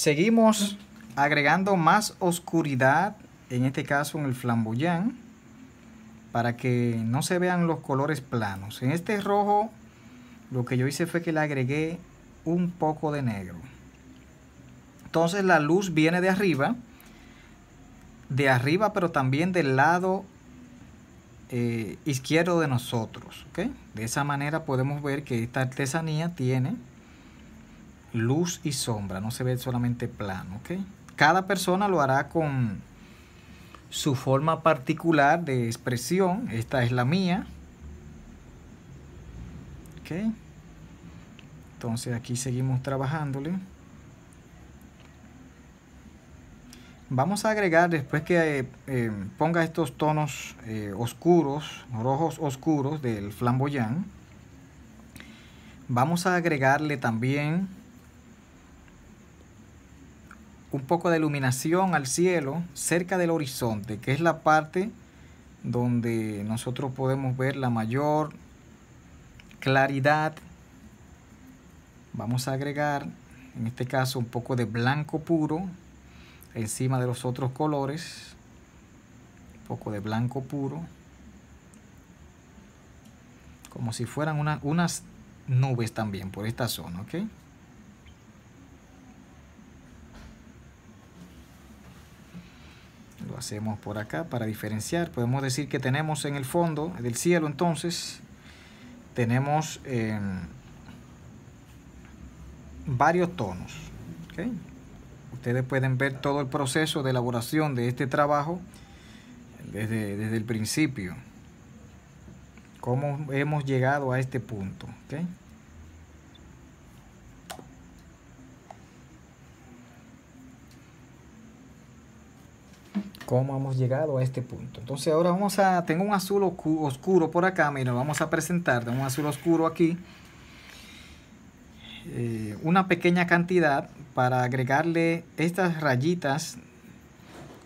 Seguimos agregando más oscuridad, en este caso en el flamboyán, para que no se vean los colores planos. En este rojo lo que yo hice fue que le agregué un poco de negro. Entonces la luz viene de arriba, de arriba pero también del lado eh, izquierdo de nosotros. De esa manera podemos ver que esta artesanía tiene luz y sombra, no se ve solamente plano. Cada persona lo hará con su forma particular de expresión. Esta es la mía. Entonces aquí seguimos trabajándole. Vamos a agregar, después que eh, eh, ponga estos tonos eh, oscuros, rojos oscuros del flamboyán, vamos a agregarle también un poco de iluminación al cielo cerca del horizonte, que es la parte donde nosotros podemos ver la mayor claridad. Vamos a agregar, en este caso, un poco de blanco puro encima de los otros colores. Un poco de blanco puro. Como si fueran unas nubes también por esta zona ok hacemos por acá para diferenciar podemos decir que tenemos en el fondo del cielo entonces tenemos em, varios tonos ¿okay? Ustedes pueden ver todo el proceso de elaboración de este trabajo desde, desde el principio. Cómo hemos llegado a este punto. Cómo hemos llegado a este punto. Entonces ahora vamos a, tengo un azul oscuro por acá, mira, vamos a presentar, tengo un azul oscuro aquí. Eh, una pequeña cantidad para agregarle estas rayitas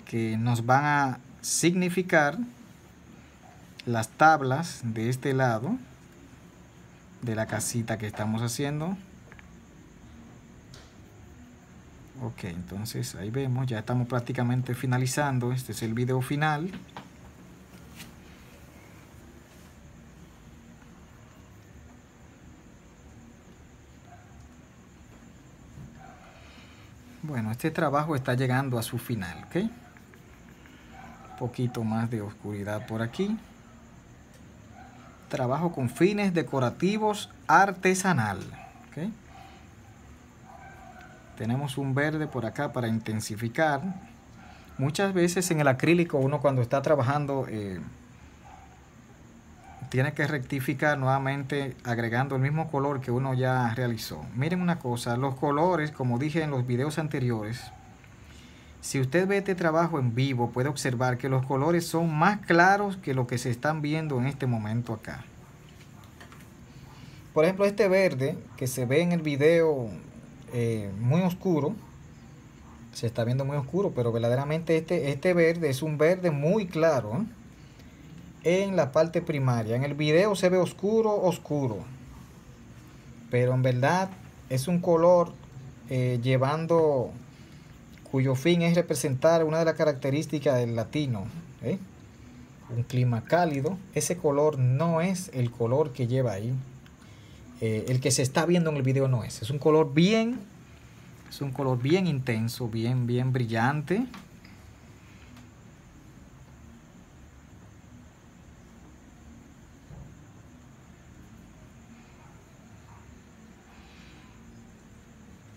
que nos van a significar las tablas de este lado de la casita que estamos haciendo ok entonces ahí vemos ya estamos prácticamente finalizando este es el video final Bueno, este trabajo está llegando a su final, ¿ok? Un poquito más de oscuridad por aquí. Trabajo con fines decorativos artesanal, ¿ok? Tenemos un verde por acá para intensificar. Muchas veces en el acrílico uno cuando está trabajando... Eh, tiene que rectificar nuevamente agregando el mismo color que uno ya realizó. Miren una cosa, los colores, como dije en los videos anteriores, si usted ve este trabajo en vivo, puede observar que los colores son más claros que lo que se están viendo en este momento acá. Por ejemplo, este verde que se ve en el video eh, muy oscuro, se está viendo muy oscuro, pero verdaderamente este, este verde es un verde muy claro. ¿eh? en la parte primaria. En el video se ve oscuro, oscuro. Pero en verdad es un color eh, llevando cuyo fin es representar una de las características del latino. Un clima cálido. Ese color no es el color que lleva ahí. Eh, el que se está viendo en el video no es. Es un color bien, es un color bien intenso, bien, bien brillante.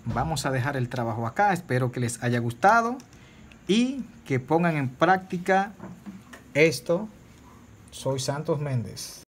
vamos a dejar el trabajo acá. Espero que les haya gustado y que pongan en práctica esto. Soy Santos Méndez.